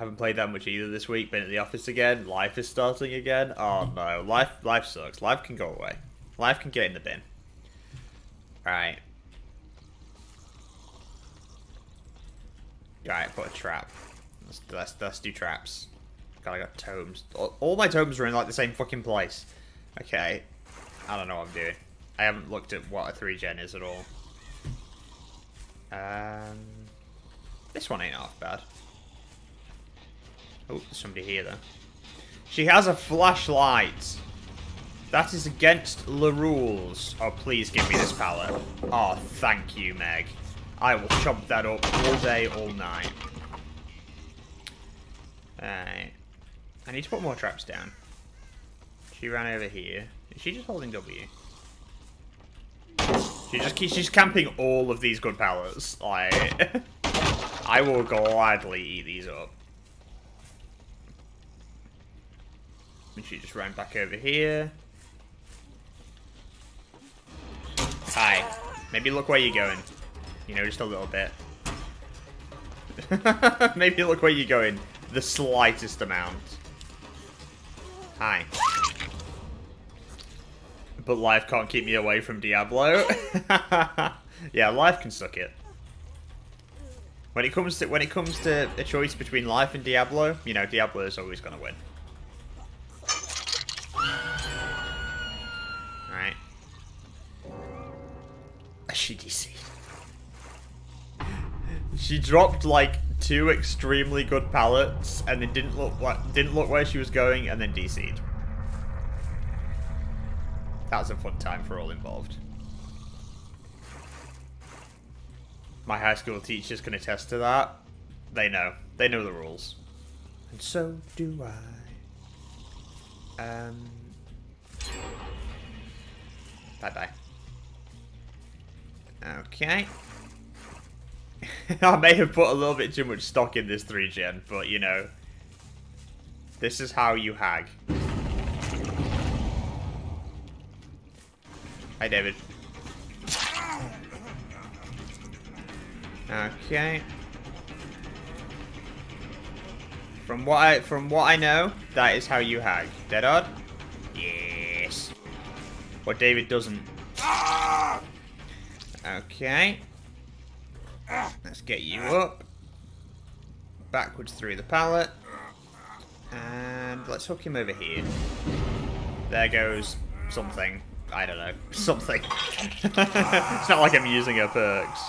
haven't played that much either this week. Been at the office again. Life is starting again. Oh no, life life sucks. Life can go away. Life can get in the bin. Right. Right, put a trap. Let's, let's, let's do traps. God, I got tomes. All, all my tomes are in like the same fucking place. Okay. I don't know what I'm doing. I haven't looked at what a 3 gen is at all. Um, this one ain't half bad. Oh, there's somebody here though. She has a flashlight. That is against the rules. Oh, please give me this pallet. Oh, thank you, Meg. I will chop that up all day, all night. Alright. I need to put more traps down. She ran over here. Is she just holding W? She just keeps she's camping all of these good pallets. Like I will gladly eat these up. And she just ran back over here. Hi. Maybe look where you're going. You know, just a little bit. Maybe look where you're going. The slightest amount. Hi. But life can't keep me away from Diablo. yeah, life can suck it. When it comes to when it comes to a choice between life and Diablo, you know, Diablo is always gonna win. She DC'd. She dropped like two extremely good pallets and then didn't look what didn't look where she was going and then DC'd. That was a fun time for all involved. My high school teachers can attest to that. They know. They know the rules. And so do I. Um. Bye bye. Okay. I may have put a little bit too much stock in this 3 gen, but you know. This is how you hag. Hi, David. Okay. From what I from what I know, that is how you hag. Dead odd? Yes. What David doesn't. Okay. Let's get you up. Backwards through the pallet. And let's hook him over here. There goes something. I don't know. Something. it's not like I'm using her perks.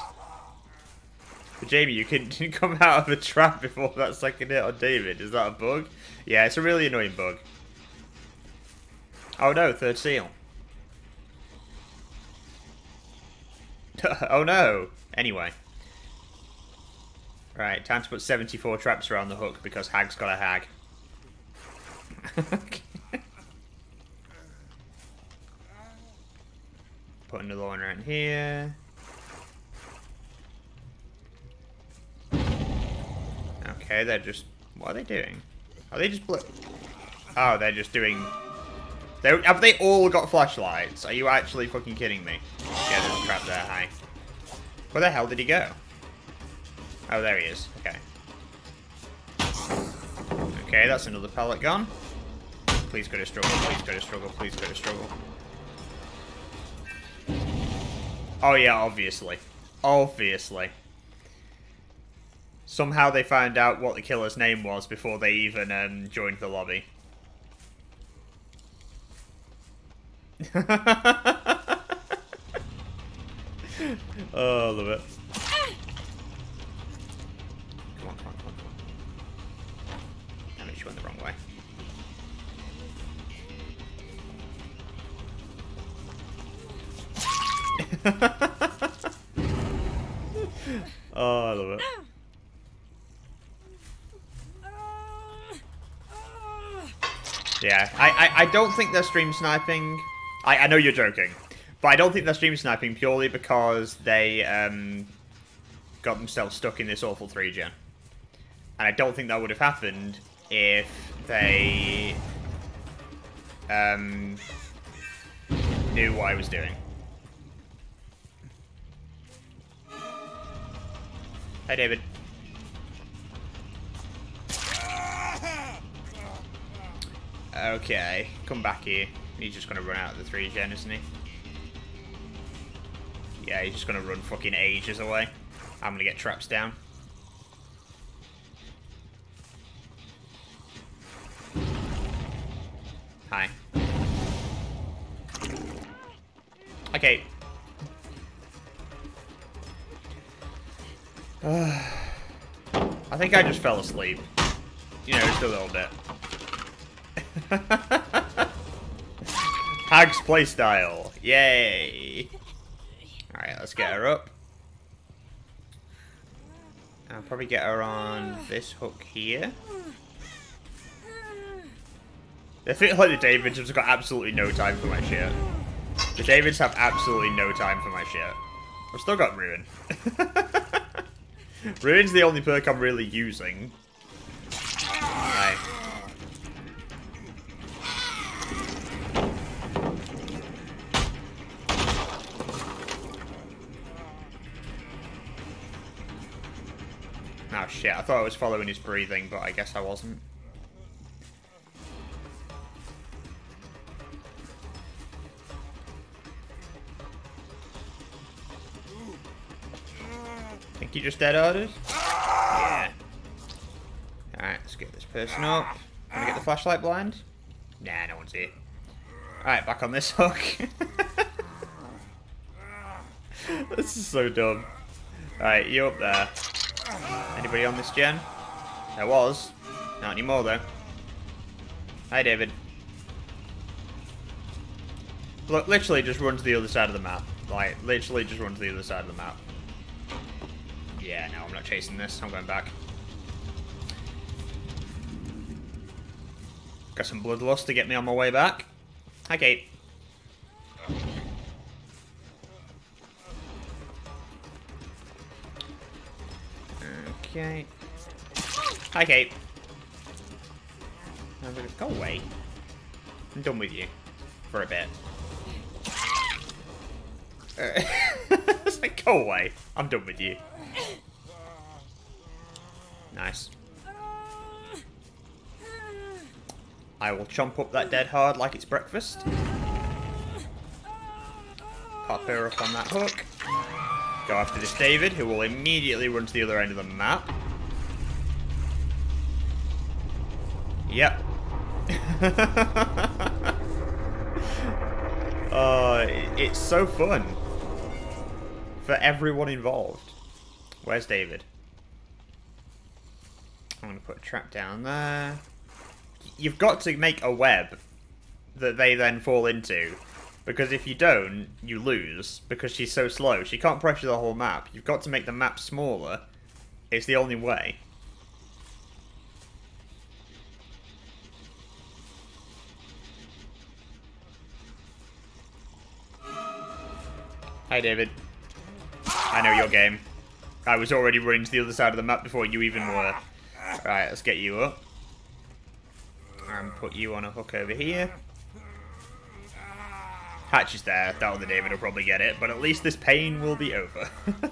But Jamie, you can come out of a trap before that second hit on David. Is that a bug? Yeah, it's a really annoying bug. Oh no, third seal. oh no. Anyway. Right, time to put 74 traps around the hook because Hag's got a hag. Put another one around here. Okay, they're just... What are they doing? Are they just... Oh, they're just doing... They, have they all got flashlights? Are you actually fucking kidding me? Trap there, hi. Where the hell did he go? Oh, there he is. Okay. Okay, that's another pallet gone. Please go to struggle, please go to struggle, please go to struggle. Oh yeah, obviously. Obviously. Somehow they found out what the killer's name was before they even um, joined the lobby. I love it. Come on, come on, come on, come on. Damn it, she went the wrong way. oh, I love it. Yeah, I, I, I don't think they're stream sniping. I, I know you're joking. But I don't think they're stream sniping purely because they um, got themselves stuck in this awful 3 gen. And I don't think that would have happened if they um, knew what I was doing. Hey, David. Okay, come back here. He's just gonna run out of the three gen, isn't he? Yeah, he's just gonna run fucking ages away. I'm gonna get traps down. Hi. Okay. I think I just fell asleep. You know, just a little bit. Hag's playstyle. Yay. Let's get her up. I'll probably get her on this hook here. I feel like the Davids have got absolutely no time for my shit. The Davids have absolutely no time for my shit. I've still got Ruin. Ruin's the only perk I'm really using. Shit, I thought I was following his breathing, but I guess I wasn't. Think you just dead orders? Yeah. Alright, let's get this person up. Can I get the flashlight blind? Nah, no one's here. Alright, back on this hook. this is so dumb. Alright, you up there. Anybody on this gen? There was. Not anymore though. Hi David. Look, literally just run to the other side of the map. Like, literally just run to the other side of the map. Yeah, no, I'm not chasing this. I'm going back. Got some bloodlust to get me on my way back. Hi, Kate. Okay. Hi, Kate. Go away. I'm done with you. For a bit. it's like, go away. I'm done with you. Nice. I will chomp up that dead hard like it's breakfast. Pop her up on that hook. Go after this David, who will immediately run to the other end of the map. Yep. uh, it's so fun. For everyone involved. Where's David? I'm going to put a trap down there. You've got to make a web that they then fall into. Because if you don't, you lose. Because she's so slow. She can't pressure the whole map. You've got to make the map smaller. It's the only way. Hi, David. I know your game. I was already running to the other side of the map before you even were. Right, let's get you up. And put you on a hook over here. Hatch is there. That other David will probably get it, but at least this pain will be over. okay.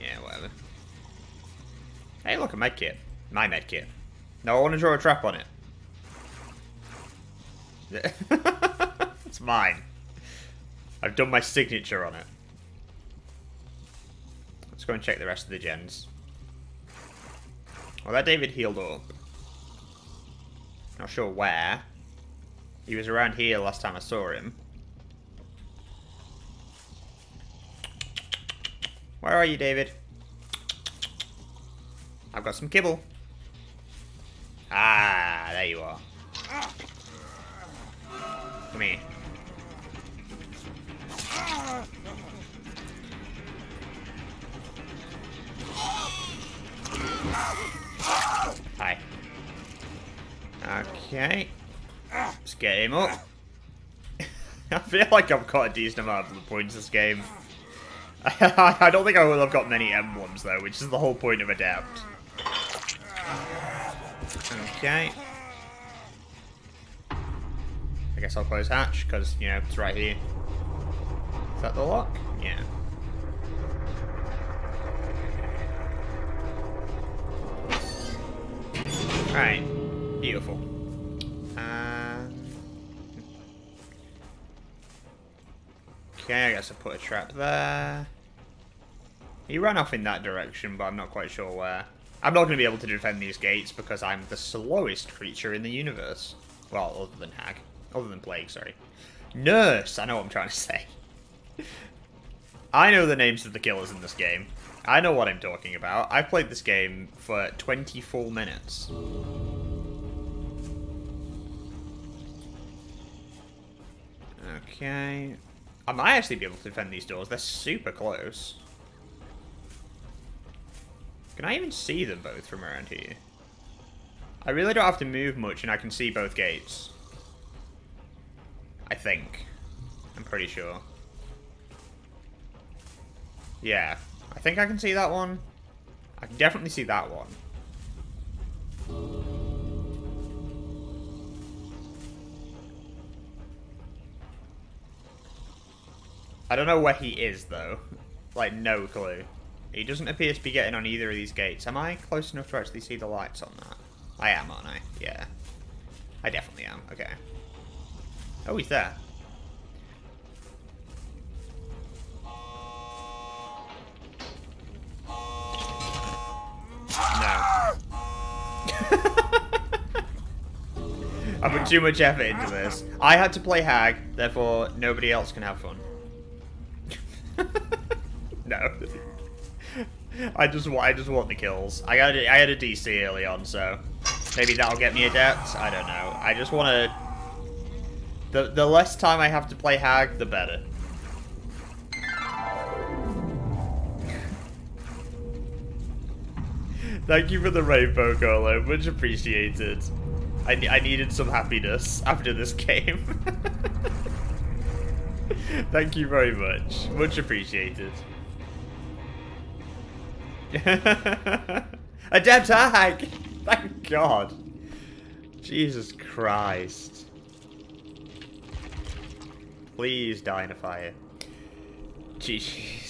Yeah, whatever. Hey, look, a medkit. My medkit. No, I want to draw a trap on it. it's mine. I've done my signature on it. Let's go and check the rest of the gens. Well, that David healed up. Not sure where. He was around here last time I saw him. Where are you, David? I've got some kibble. Ah, there you are. Come here. Hi. Okay. Let's get him up. I feel like I've got a decent amount of points this game. I don't think I will have got many emblems, though, which is the whole point of Adept. Okay. I guess I'll close hatch, because, you know, it's right here. Is that the lock? Yeah. Alright. Beautiful. Um, okay, I guess I put a trap there. He ran off in that direction, but I'm not quite sure where. I'm not going to be able to defend these gates because I'm the slowest creature in the universe. Well, other than Hag. Other than Plague, sorry. Nurse! I know what I'm trying to say. I know the names of the killers in this game. I know what I'm talking about. I've played this game for 20 full minutes. Okay. I might actually be able to defend these doors. They're super close. Can I even see them both from around here? I really don't have to move much and I can see both gates. I think. I'm pretty sure. Yeah. I think I can see that one. I can definitely see that one. I don't know where he is, though. Like, no clue. He doesn't appear to be getting on either of these gates. Am I close enough to actually see the lights on that? I am, aren't I? Yeah. I definitely am. Okay. Oh, he's there. No. I put too much effort into this. I had to play Hag, therefore nobody else can have fun. I just I just want the kills. I got I had a DC early on, so maybe that'll get me adept. I don't know. I just want to. The the less time I have to play Hag, the better. Thank you for the rainbow, Golo. Much appreciated. I, I needed some happiness after this game. Thank you very much. Much appreciated. Adept Hag! Thank God. Jesus Christ. Please die in a fire. Jeez.